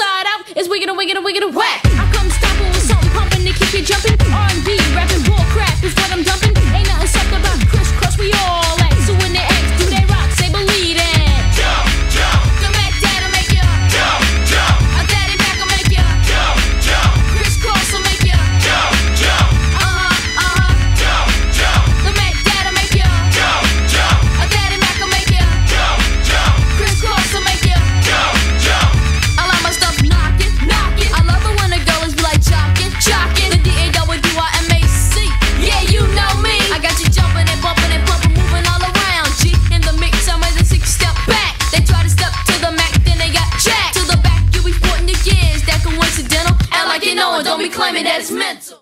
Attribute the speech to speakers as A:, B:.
A: side out, it's wiggle, wiggin', wiggle, whack. don't be claiming that it's mental.